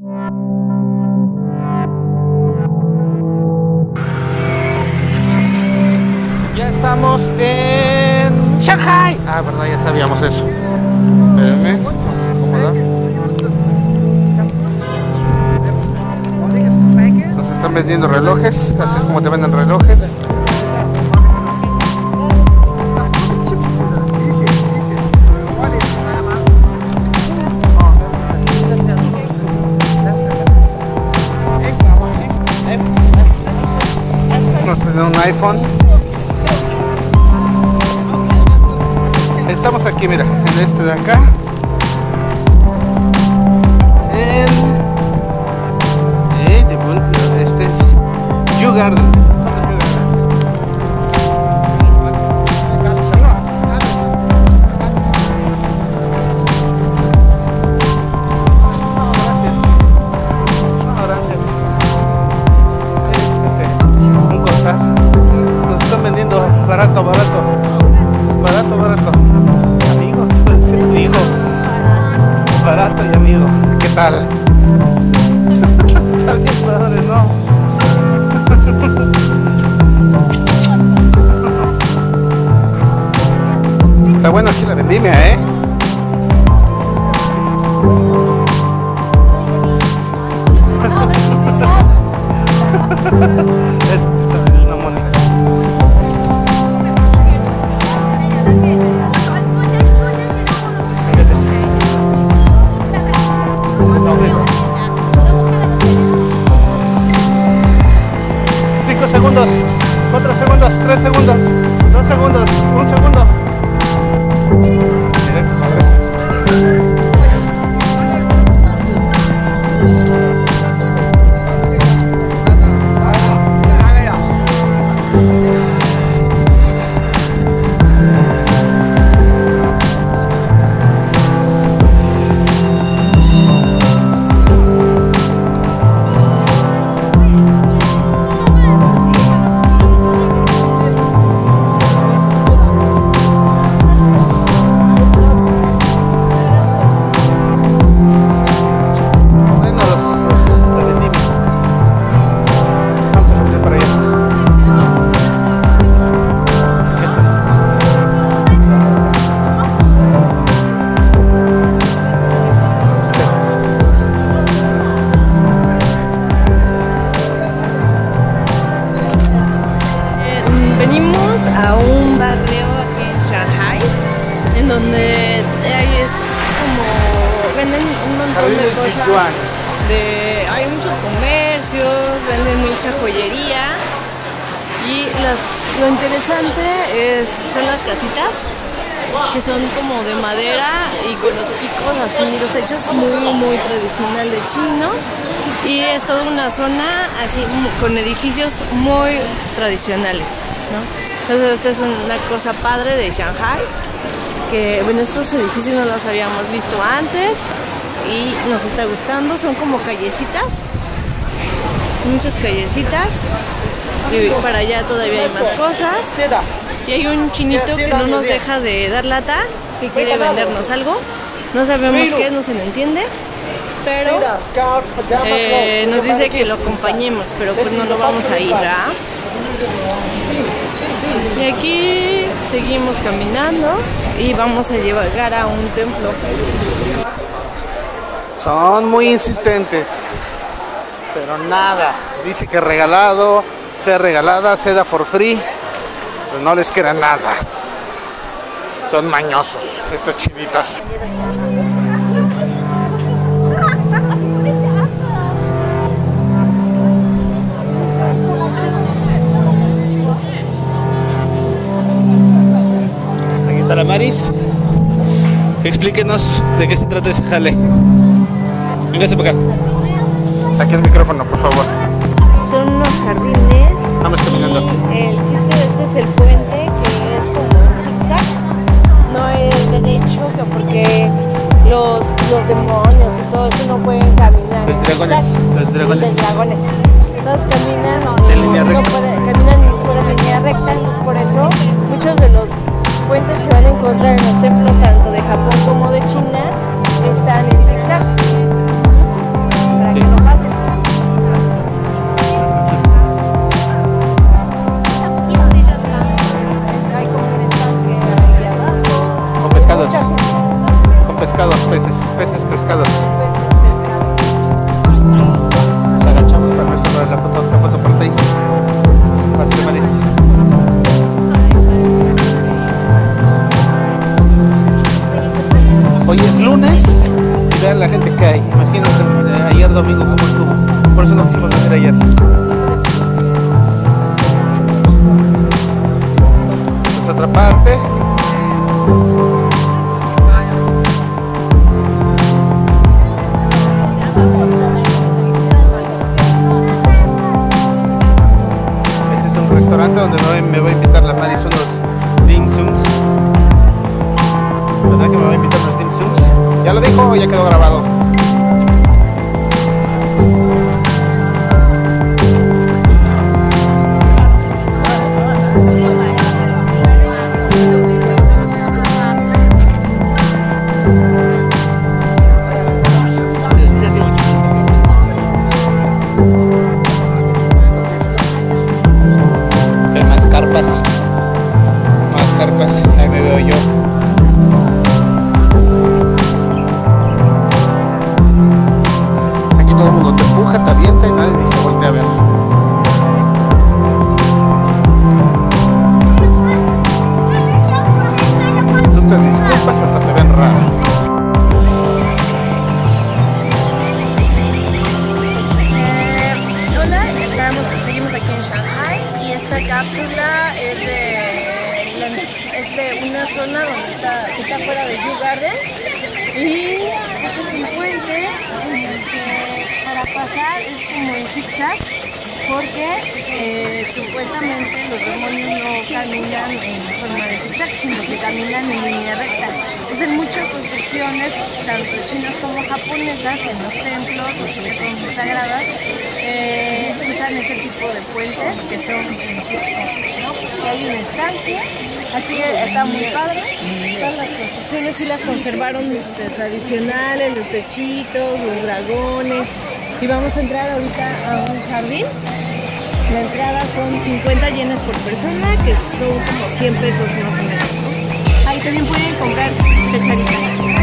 Ya estamos en Shanghai. Ah, verdad, ya sabíamos eso. Nos están vendiendo relojes. Así es como te venden relojes. Nos venden un iPhone. Estamos aquí, mira, en este de acá. En. Eh, este es. You Garden. Está bueno aquí un montón de cosas. De, hay muchos comercios, venden mucha joyería y las, lo interesante es, son las casitas que son como de madera y con los picos así, los techos muy, muy tradicionales chinos y es toda una zona así con edificios muy tradicionales, ¿no? Entonces esta es una cosa padre de Shanghai, que bueno, estos edificios no los habíamos visto antes y nos está gustando, son como callecitas, muchas callecitas y para allá todavía hay más cosas. Y hay un chinito que no nos deja de dar lata, que quiere vendernos algo. No sabemos qué no se le entiende. Pero eh, nos dice que lo acompañemos, pero pues no lo vamos a ir, ¿verdad? Y aquí seguimos caminando y vamos a llegar a un templo. Son muy insistentes. Pero nada. Dice que regalado, sea regalada, se da for free. Pero no les queda nada. Son mañosos estos chinitos. Aquí está la Maris. Explíquenos de qué se trata ese jale. Véngase para acá. Aquí el micrófono, por favor. Son unos jardines. Vamos caminando. Y el chiste de este es el puente, que es como un zigzag. No es derecho, que porque los, los demonios y todo eso no pueden caminar. Los dragones, zigzag. los dragones. Los dragones. otra parte. Ese es un restaurante donde me va a invitar la Maris unos dim sums. Verdad que me va a invitar unos dim sums. Ya lo dijo ya quedó grabado. para pasar es como en zigzag porque eh, supuestamente los demonios no caminan en forma de zigzag, sino que caminan en línea recta. Es en muchas construcciones, tanto chinas como japonesas, en los templos, o que son sagradas, eh, usan este tipo de puentes que son en hay una estancia, aquí está muy padre, todas las construcciones sí las conservaron este, tradicionales, los techitos, los dragones, y vamos a entrar ahorita a un jardín. La entrada son 50 yenes por persona, que son como 100 pesos más o menos. Ahí también pueden comprar chacharitas.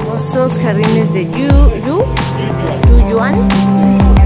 Hermosos jardines de Yu, Yu, Yu Yuan.